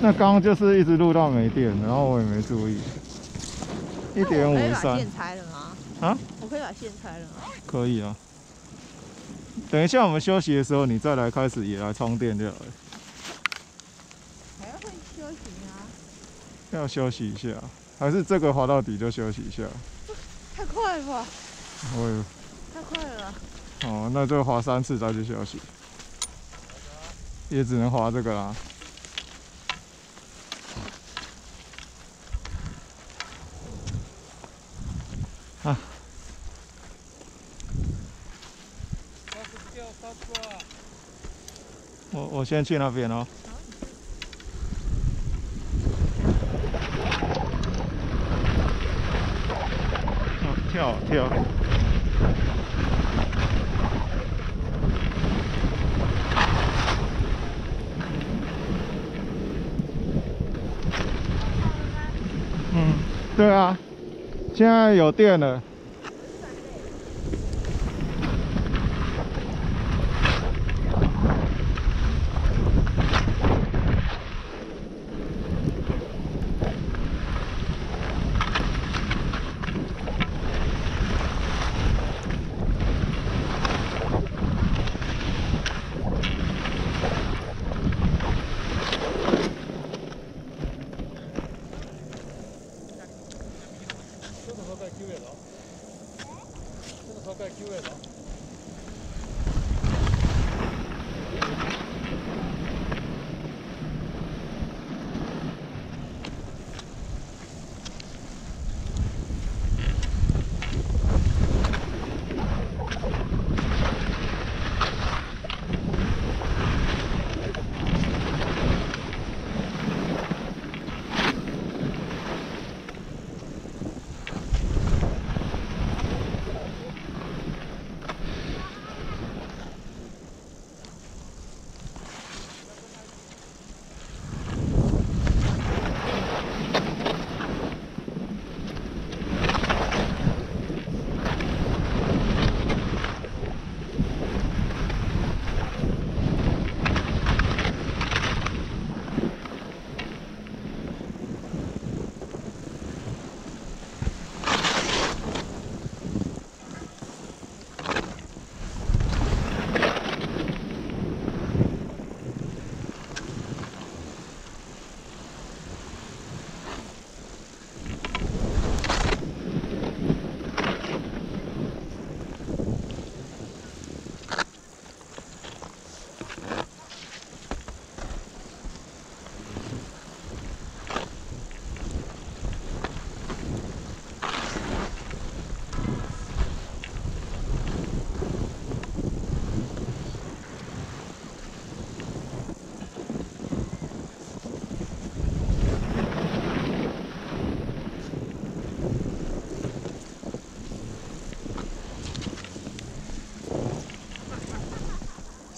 那刚刚就是一直录到没电，然后我也没注意。一点五可以把三线拆了吗？啊？我可以把线拆了吗？可以啊。等一下我们休息的时候，你再来开始也来充电就好了。还要会休息啊？要休息一下，还是这个滑到底就休息一下？太快了吧！我也太快了。哦，那就滑三次再去休息，也只能滑这个啦。啊，我我先去那边哦。跳跳。嗯，对啊，现在有电了。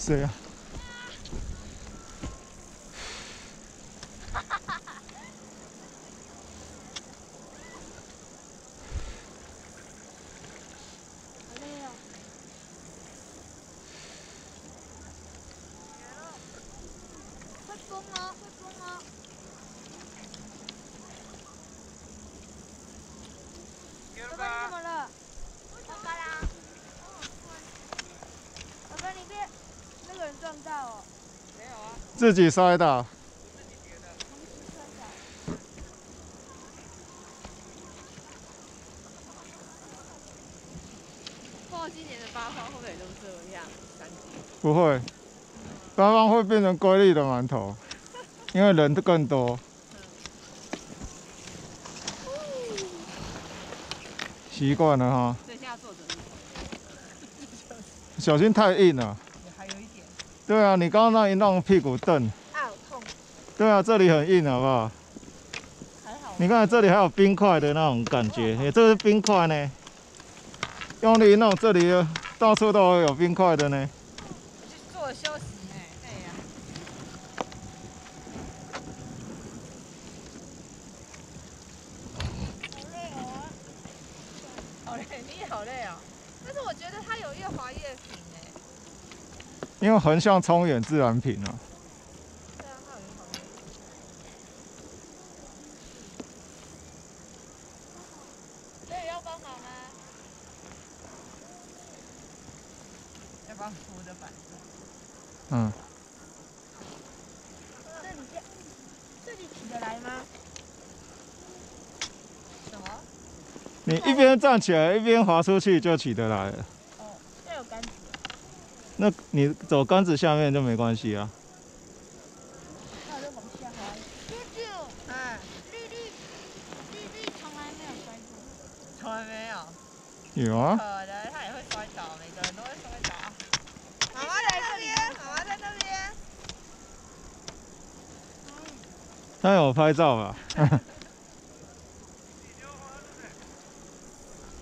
谁呀、好累哦。会疯哦，会疯哦。哥哥，你怎么了？爸爸啦。哥哥，你别那个人撞到哦。自己摔的。不今年的八方会不会都这样？不会，八方会变成瑰丽的馒头，因为人更多。习惯了哈，小心太硬了。对啊，你刚刚那一弄屁股蹬。啊，痛。对啊，这里很硬，好不好？还好。你看这里还有冰块的那种感觉，诶，这是冰块呢。用力一弄，这里到处都有冰块的呢。横向冲远自然平了。要帮忙吗？要板子。嗯。这里，起得来吗？什？你一边站起来，一边滑出去就起得来了。那你走杆子下面就没关系啊。那我就往下滑。舅舅，哎，丽丽，丽丽从来没有摔过。从来没有。有啊，可能他也会摔倒，每个人都会摔倒。妈妈在这边，妈妈在那边。他有拍照吧？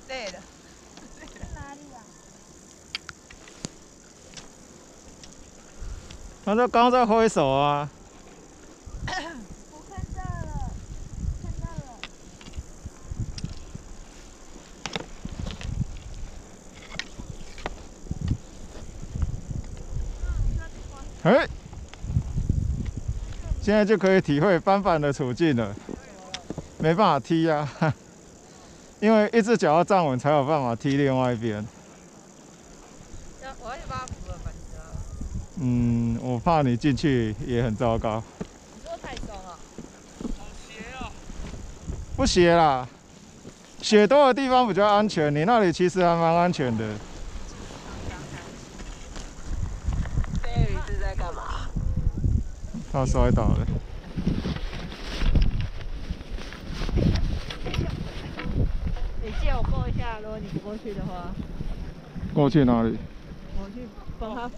累了。在哪里啊？他就刚在挥手啊。我看到了，看到了。哎，现在就可以体会斑斑的处境了。没办法踢呀、啊，因为一只脚要站稳才有办法踢另外一边。我要去帮他扶了板子啊。嗯，我怕你进去也很糟糕。你说太松了。不斜啦，雪多的地方比较安全，你那里其实还蛮安全的。Barry 是在干嘛？他摔倒了。你借我过一下，如果你不过去的话，过去哪里？我去帮他。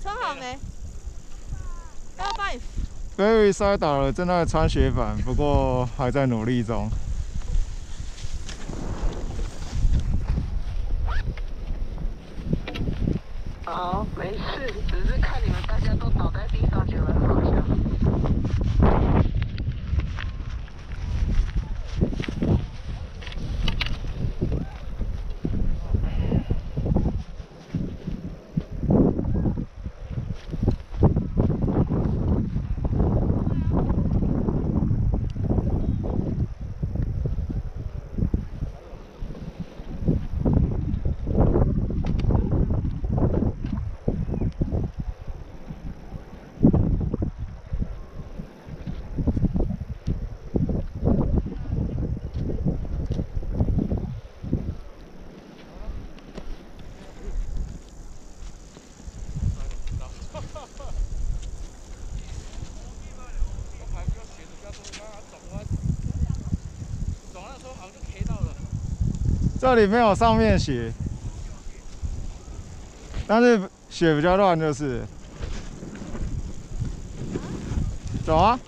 穿好没？要帮你 Barry 摔倒了，正在穿雪板，不过还在努力中。好，没事，只是看你们大家都倒在地上，觉得很好笑。这里没有上面雪，但是雪比较乱，就是。走啊！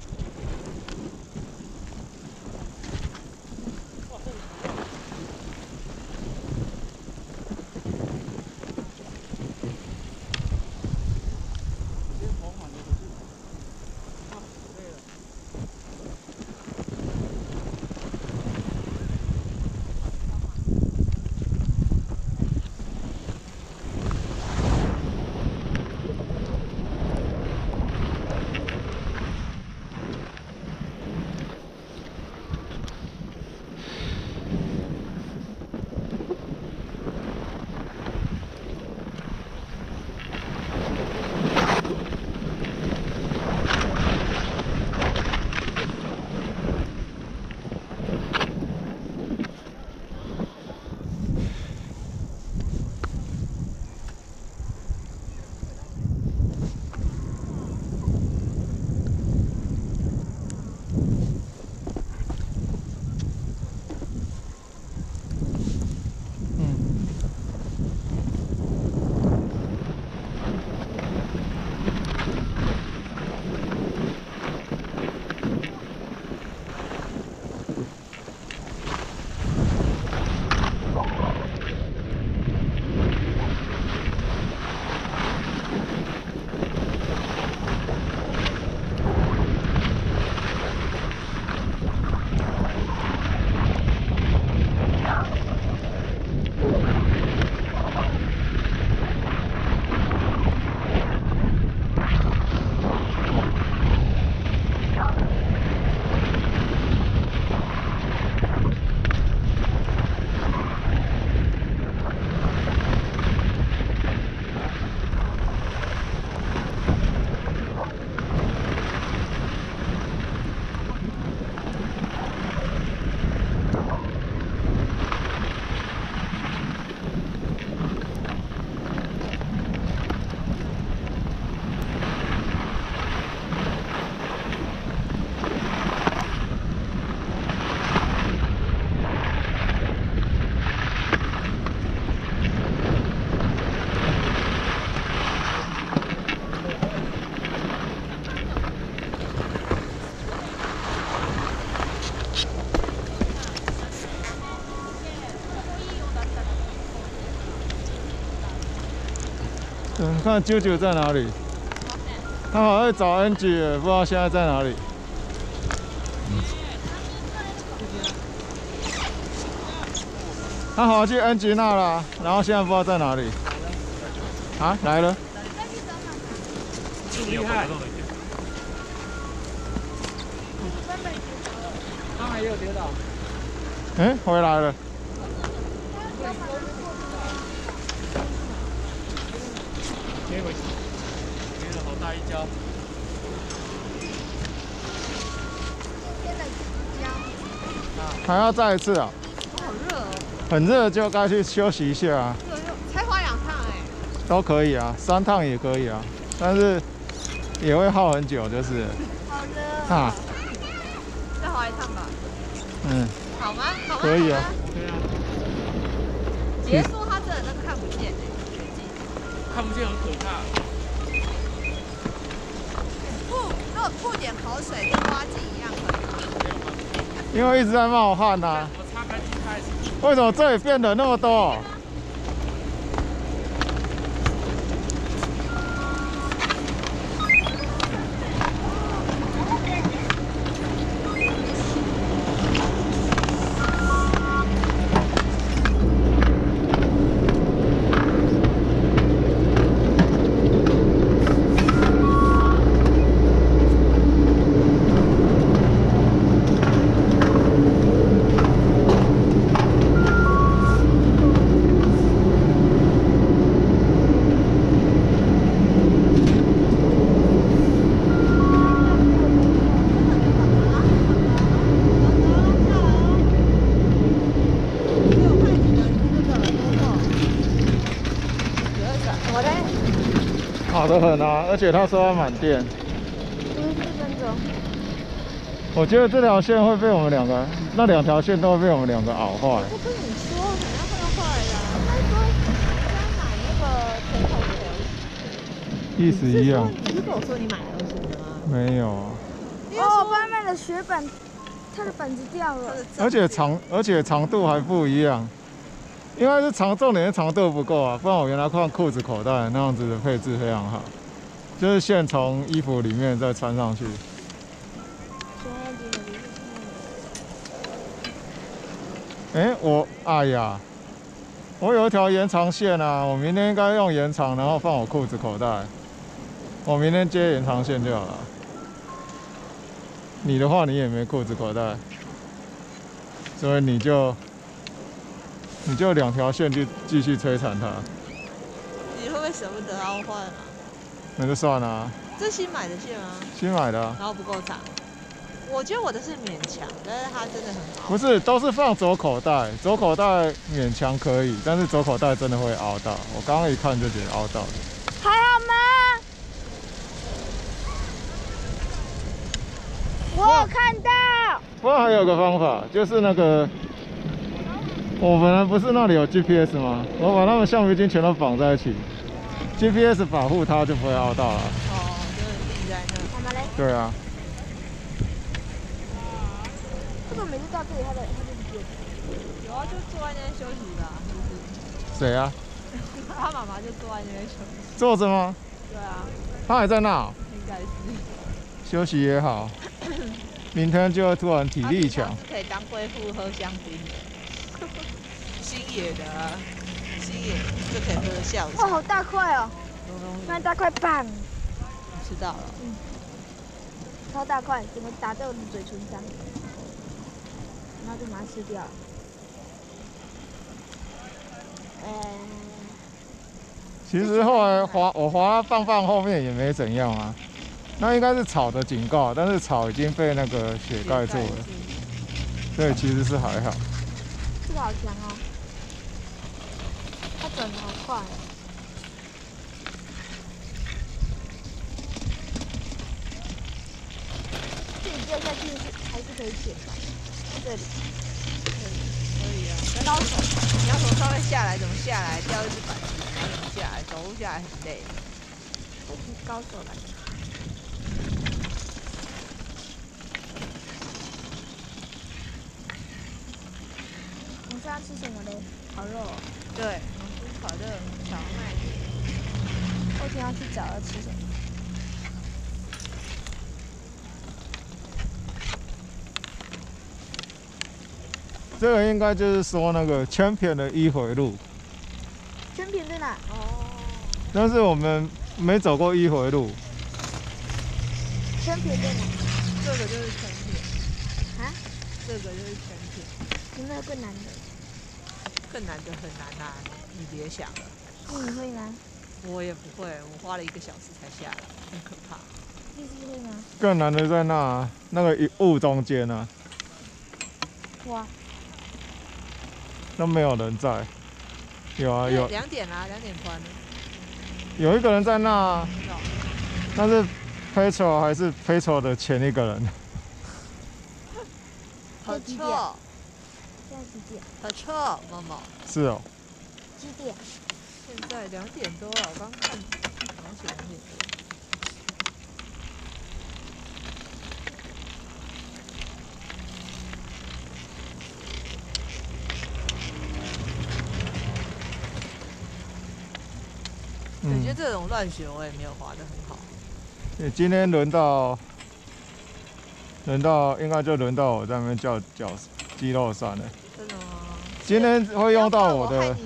看啾啾在哪里。他好像在找 Angie，不知道现在在哪里。他好像去 Angie 那了，然后现在不知道在哪里。啊，来了。厉害。他还有跌倒。哎，回来了。还要再一次啊？好热哦，很热就该去休息一下啊。才滑两趟哎。都可以啊，三趟也可以啊，但是也会耗很久，就是。好热。啊。再滑一趟吧。嗯。好吗？好吗？可以啊。结束他真的那看不见哎，看不见很可怕。吐，如果吐点口水跟挖机一样可以吗？因为一直在冒汗呐。为什么这里变得那么多？很啊，而且他说要满电。五十四分钟。我觉得这条线会被我们两个，那两条线都会被我们两个熬坏。我跟你说，可能要换坏了。他说你该买那个全头的。意思一样。你是跟我说你买东西的吗？没有。哦，外面的雪板，它的板子掉了。而且长，而且长度还不一样。应该是长，重点是长度不够啊，不然我原来放裤子口袋那样子的配置非常好，就是线从衣服里面再穿上去。哎，我，哎呀，我有一条延长线啊，我明天应该用延长，然后放我裤子口袋。我明天接延长线就好了。你的话，你也没裤子口袋，所以你就。你就两条线就继续摧残它。你会不会舍不得凹换啊？那就算了。这新买的线吗？新买的。然后不够长。我觉得我的是勉强，但是它真的很好。不是，都是放左口袋，左口袋勉强可以，但是左口袋真的会凹到。我刚刚一看就觉得凹到了。还好吗？我有看到。不过还有个方法，就是那个。我本来不是那里有 GPS 吗？我把他们橡皮筋全都绑在一起，GPS 保护它就不会凹到了。哦，就是立在那。干嘛嘞？对啊。这个每次到这里，他的他就不见。有啊，就坐在那边休息的，是不是？谁啊？他妈妈就坐在那边休息。坐着吗？对啊。他还在那？应该是。休息也好，明天就突然体力强。可以当贵妇喝香槟。新野的，新野就可以喝下午茶。哦，好大块哦！那大块棒。吃到了。嗯。超大块，怎么打在我的嘴唇上？然后就把它吃掉。呃。其实后来滑，我滑放放后面也没怎样啊。那应该是草的警告，但是草已经被那个雪盖住了，所以其实是还好。这个好强哦。它转好快，自己掉下去是还是可以捡的，这里可以可以啊。高手，你要从上面下来怎么下来？掉一只板子，怎么下来？走路下来很累。这是高手来的。我们要吃什么嘞？烤肉。对。烤肉、荞麦面。后天要去找要吃什么？这个应该就是说那个千片的一回路，全品在哪？哦，但是我们没走过一回路。全品在哪？这个就是全品，啊？这个就是全品，有没有更难的？更难的很难呐、你你别想了，那你会吗？我也不会，我花了一个小时才下来，很可怕。更难的在那那个一雾中间呢、哇，都没有人在。有啊，有两点啦、两点关了，有一个人在那，但是 Petro 还是 Petro 的前一个人。很几点错，现在几点？很错，某某。是哦，几点？现在两点多了，我刚看，好像写两点多。我觉得嗯，这种乱学我也没有滑得很好。你今天轮到轮到，应该就轮到我在那边叫脚肌肉酸了。真的吗？今天会用到我的，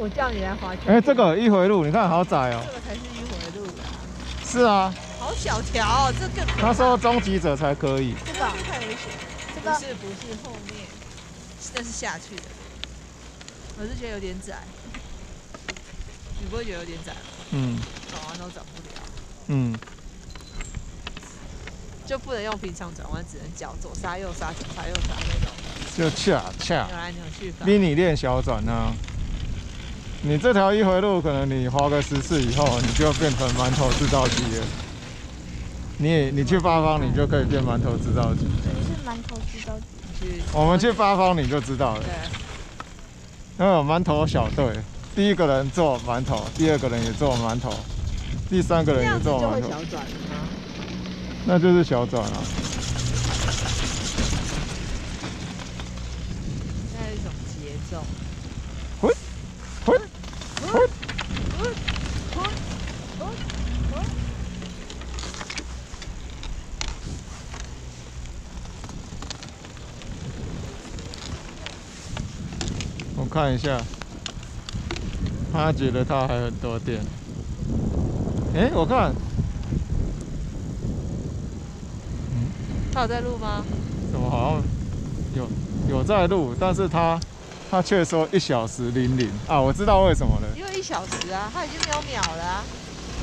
我叫你来滑圈。哎、这个一回路，你看好窄哦、这个才是迂回路啊，是啊，好小条、哦，这更可怕他说终极者才可以。这个这太危险。这个不是不是后面，那是下去的。我是觉得有点窄，你不会觉得有点窄吗？嗯转弯都转不了，嗯，就不能用平常转弯，只能脚左刹右刹左刹右刹那种就恰恰扭来扭去法。逼你练小转啊。你这条一回路，可能你滑个十次以后，你就变成馒头制造机了。你你去八方，你就可以变馒头制造机。这个是馒头制造机。我们去八方你就知道了，对，那有馒头小队，第一个人做馒头，第二个人也做馒头，第三个人也这样就做馒头，会小转吗？那就是小转啊。那是一种节奏。嘿嘿我看一下，他觉得他还很多电。哎、我看他有在录吗？怎么好像有有在录，但是他他却说一小时零零啊，我知道为什么了，因为一小时啊，他已经没有秒了啊，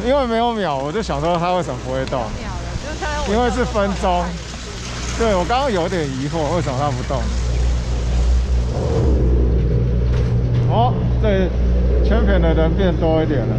因为没有秒，我就想说他为什么不会动。秒了，因为是分钟看对我刚刚有点疑惑，为什么他不动？哦，这圈片的人变多一点了。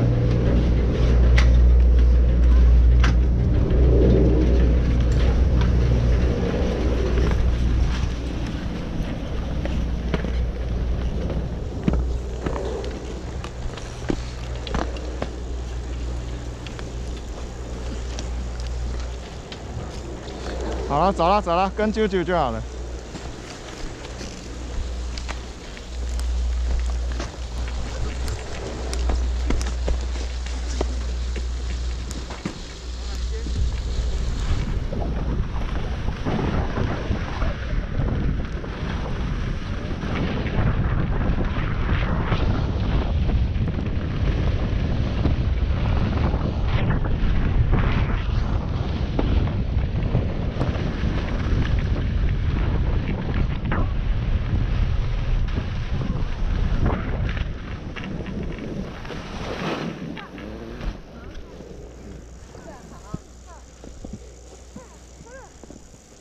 好了，走了走了，跟舅舅就好了。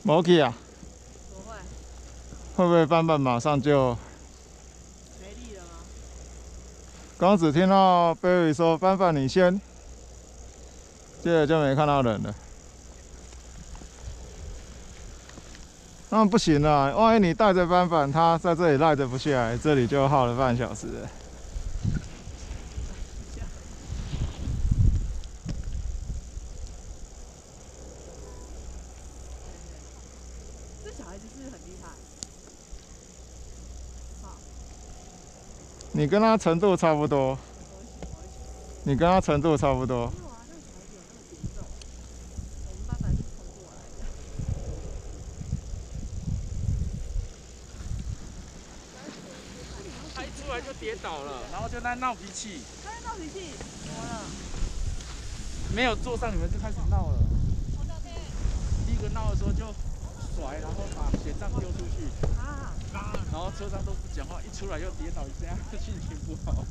摩 k 啊，不会会不会班班马上就？没力了吗？刚只听到 Barry 说班班你先，接着就没看到人了。那不行啊，万一你带着班班，他在这里赖着不下来，这里就耗了半小时了。你跟他程度差不多。你跟他程度差不多。开出来就跌倒了，然后就在闹脾气。在闹脾气，怎么了？没有坐上你们就开始闹了。第一个闹的时候就甩，然后把血杖丢出去，啊，然后车上都不讲话，一出来又跌倒，这样心情不好。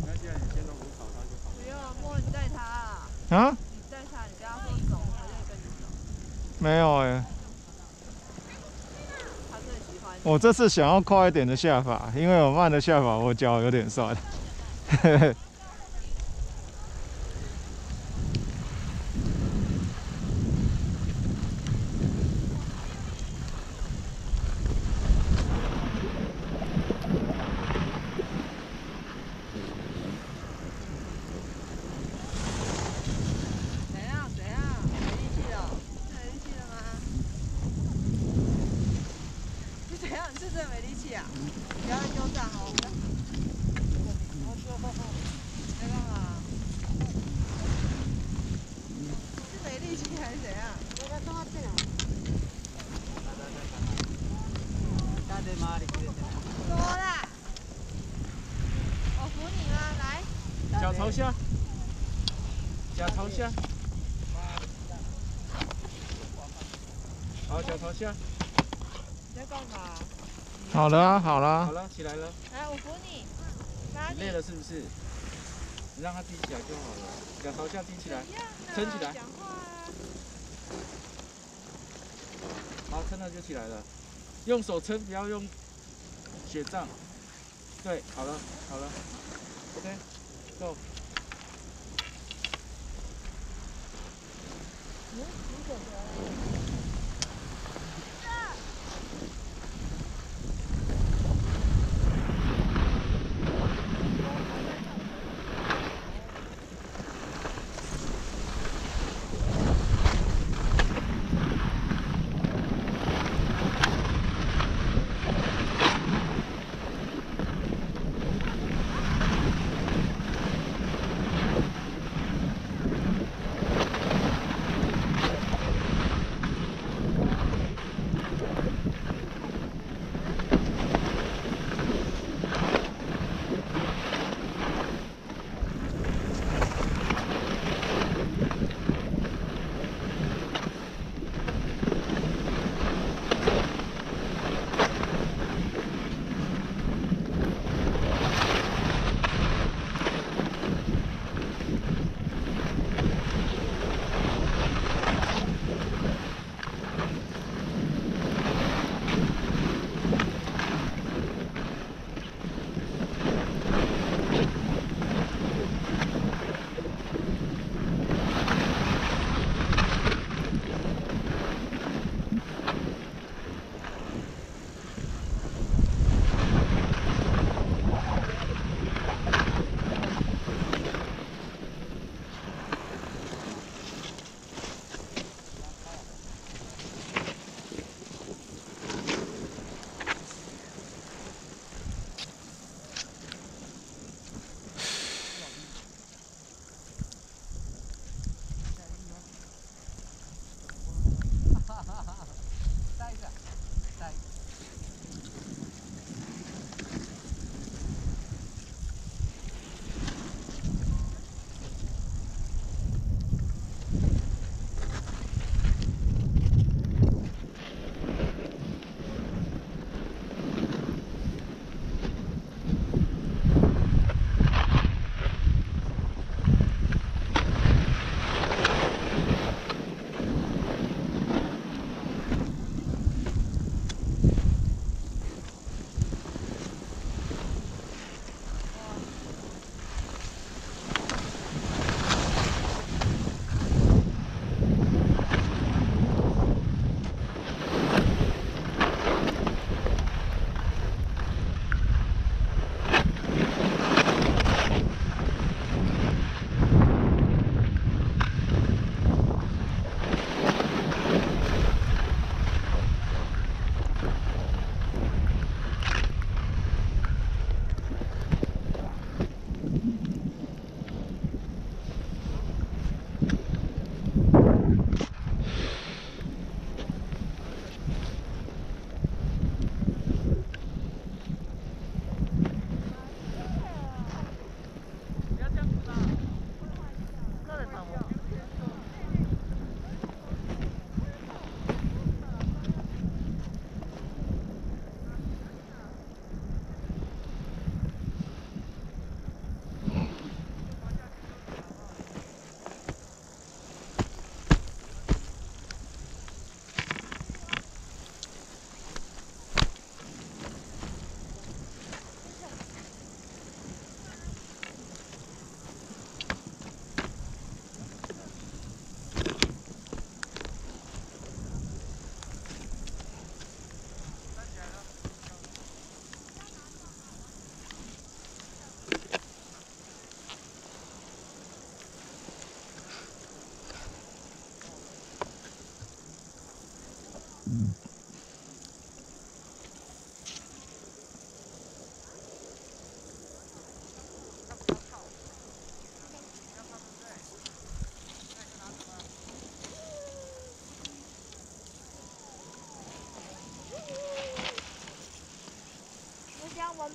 没关系啊，你先都不吵他就好了。不用，莫你带他啊，啊？你带他，你跟他说走，他就跟你走。没有哎、他最喜欢。我这次想要快一点的下法，因为我慢的下法，我脚有点酸。好了，好了，好了，起来了。来，我扶你。累了是不是？你让它低起来就好了。两朝下低起来，撑起来。好，撑了就起来了。用手撑，不要用血杖。对，好了，好了。OK，Go。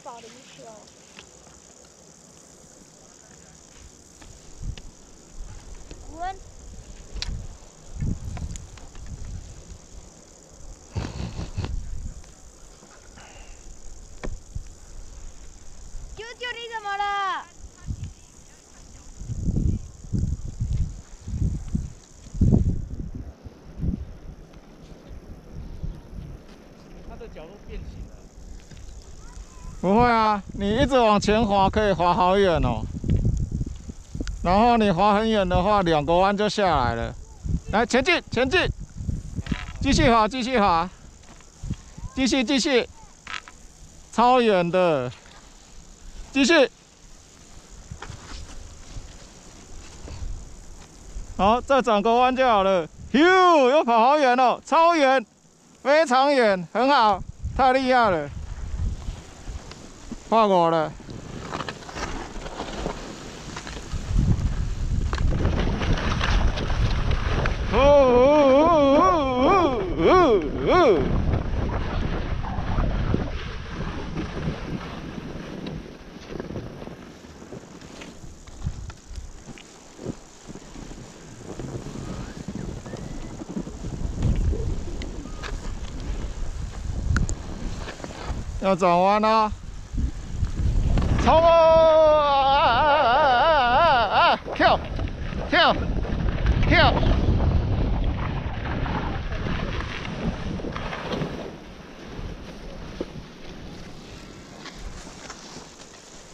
bottom. 你一直往前滑可以滑好远哦。然后你滑很远的话，两个弯就下来了。来，前进，前进，继续滑，继续滑，继续，继续，超远的，继续。好，再转个弯就好了。哟，又跑好远哦，超远，非常远，很好，太厉害了。换我了。哦哦哦哦哦哦！要转弯了。冲！啊啊啊啊啊！跳，跳，跳！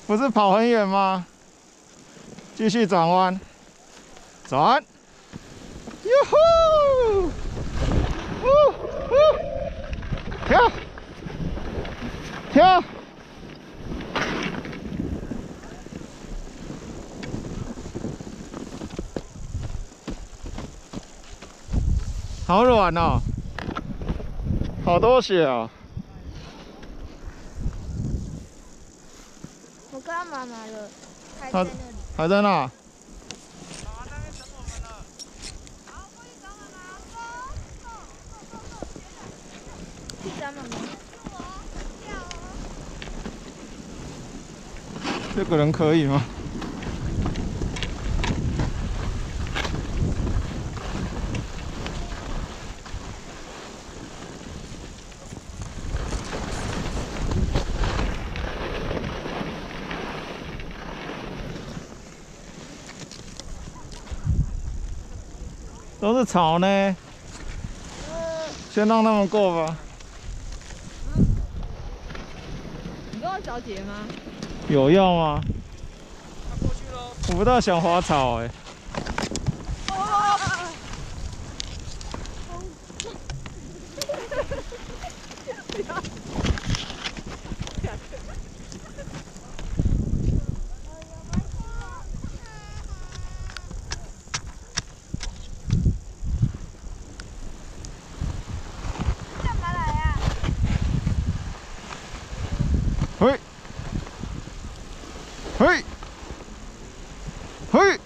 不是跑很远吗？继续转弯，转！哟呼！呼呼！跳！跳！好软哦，好多血哦。我干嘛妈妈了，还她在那里。还在那？这个人可以吗？草呢，先让他们过吧。你跟我小姐吗？有要吗？他过去喽。我不大想滑草哎、干嘿，嘿，嘿？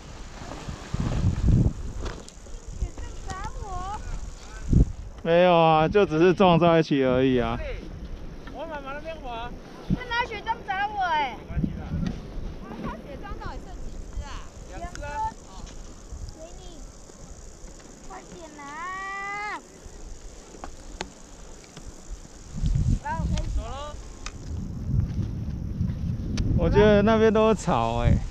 没有啊，就只是撞在一起而已啊。对，往妈妈那边滑。他拿雪杖砸我哎！没关系啦，他血账到底剩几只啊？两只啊。给你，快点拿！来，我可以走喽。我觉得那边都是草哎、不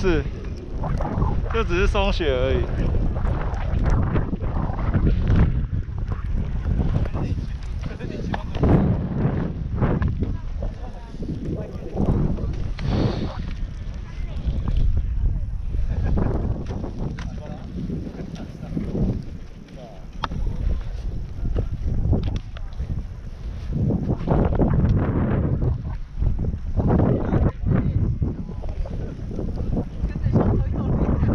是，就只是松雪而已。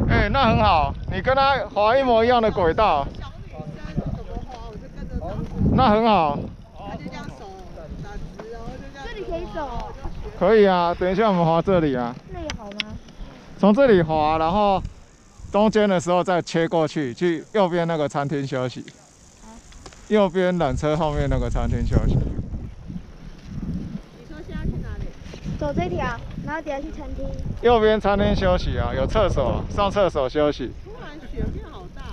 哎、那很好，你跟他滑一模一样的轨道，小女生怎么滑，我就跟着她，那很好，她就这样手打直，然后就这样。这里可以走哦，可以啊。等一下我们滑这里啊，那里好吗？从这里滑，然后中间的时候再切过去，去右边那个餐厅休息。右边缆车后面那个餐厅休息。你说现在去哪里？走这条，然后等下去餐厅。右边餐厅休息啊，有厕所，上厕所休息。好大，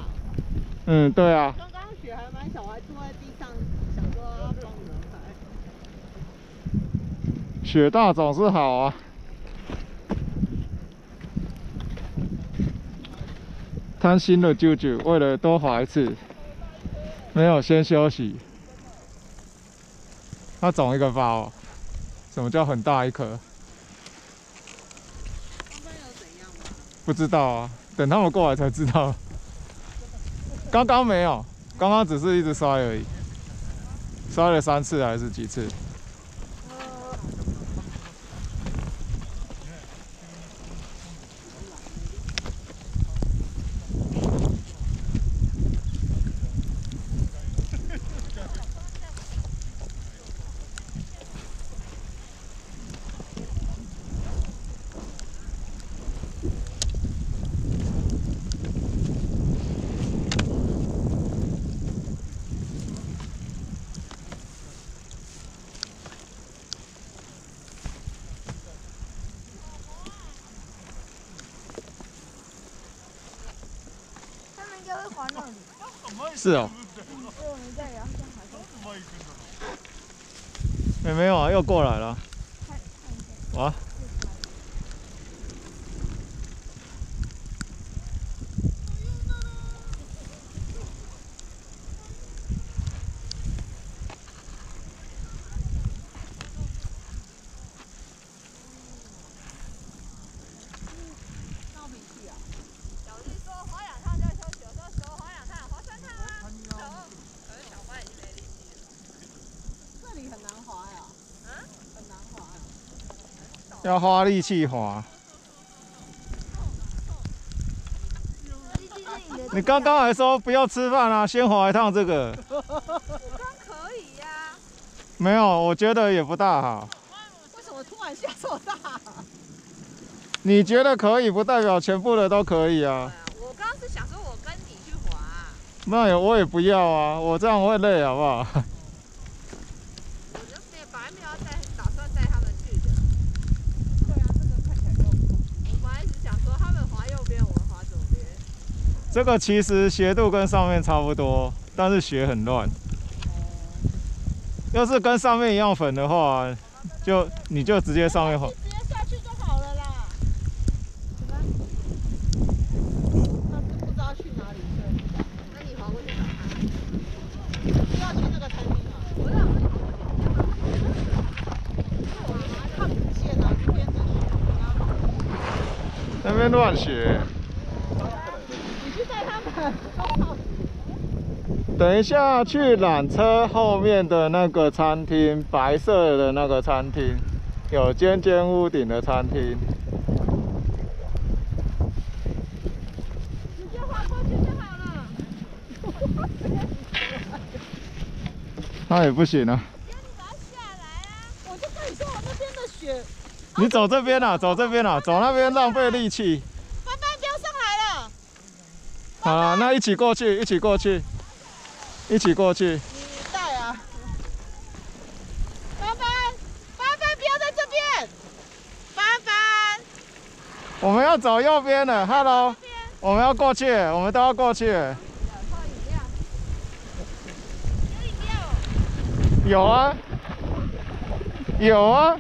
嗯，对啊。刚刚雪还蛮小，我还坐在地上想说要帮你们拍。雪大总是好啊。贪心的舅舅为了多滑一次，没有先休息。他肿一个包，什么叫很大一颗？不知道啊，等他们过来才知道。刚刚没有，刚刚只是一直摔而已，摔了三次还是几次？没有啊，又过来了小丽说滑两趟就休息，我说走滑两趟，滑三趟啊，走。可是小花已经没力气了。这里很难滑呀。啊？很难滑呀。要花力气滑。你刚刚还说不要吃饭啊，先滑一趟这个。我刚可以呀、没有，我觉得也不大好。为什么突然下这么大？你觉得可以，不代表全部的都可以啊。我刚刚是想说我跟你去滑、那也我也不要啊，我这样会累，好不好？我就没有本来没有要带，打算带他们去的。对啊，这个看起来够痛。我本来一直想说他们滑右边，我们滑左边。这个其实斜度跟上面差不多，但是雪很乱。要是跟上面一样粉的话，就你就直接上面滑。直接下去就好了啦。什么？他是不知道去哪里去。那你滑过去找他。不要去那个餐厅啊。我让你滑过去。我看不见啊，这边是雪。那边乱雪。你去带他们。等一下去缆车后面的那个餐厅，白色的那个餐厅，有尖尖屋顶的餐厅。直接滑过去就好了。那也不行啊，你走这边啊，走这边啊，走那边浪费力气。斑斑飙上来了。好了，那一起过去，一起过去，一起过去。你带啊！斑斑，斑斑不要在这边！斑斑，我们要走右边了，Hello，我们要过去，我们都要过去。有啊，有啊。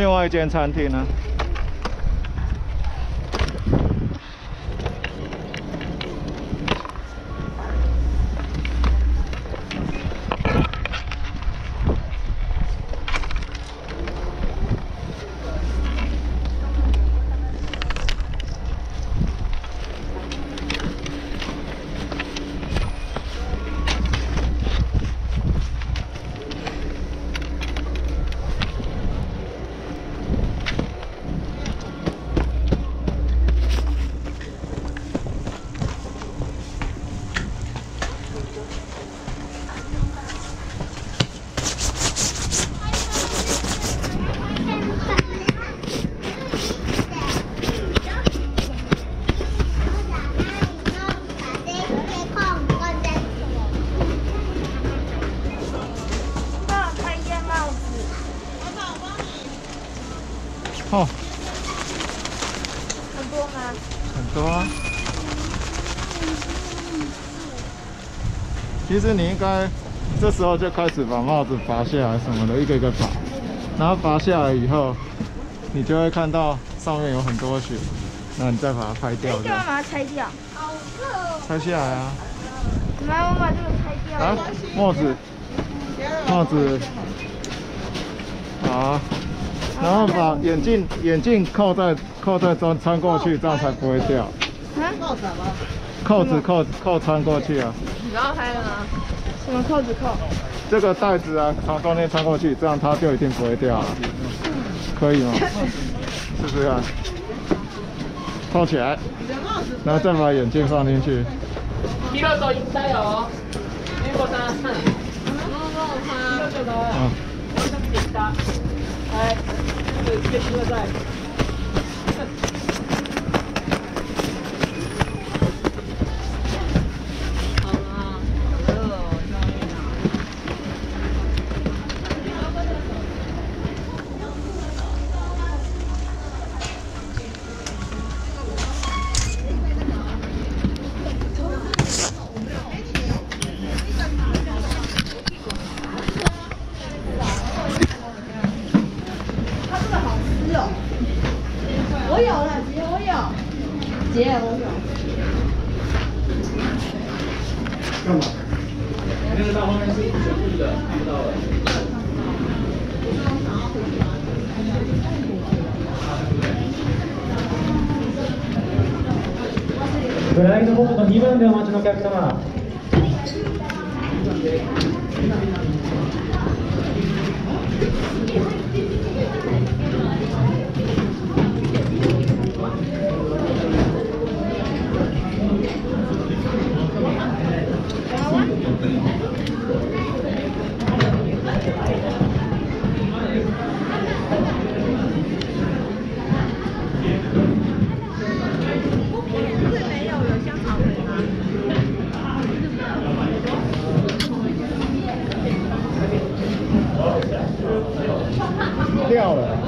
另外一间餐厅呢。实你应该这时候就开始把帽子拔下来什么的，一个一个拔。然后拔下来以后，你就会看到上面有很多雪，那你再把它拍掉干嘛把它拆掉？拆下来啊。来，我把这个拆掉。来，帽子，帽子，好，然后把眼镜眼镜扣在扣在穿穿过去，这样才不会掉。啊？扣子扣扣穿过去啊，你要拍了吗？什么扣子扣？这个带子啊，从中间穿过去，这样它就一定不会掉了，可以吗？试试看，扣起来，然后再把眼镜放进去。一二手加油哦！一二三，嗯，来，这个一个在。那个到后面是全部的，看不到了。フライドボード2番でお待ちのお客様。掉了。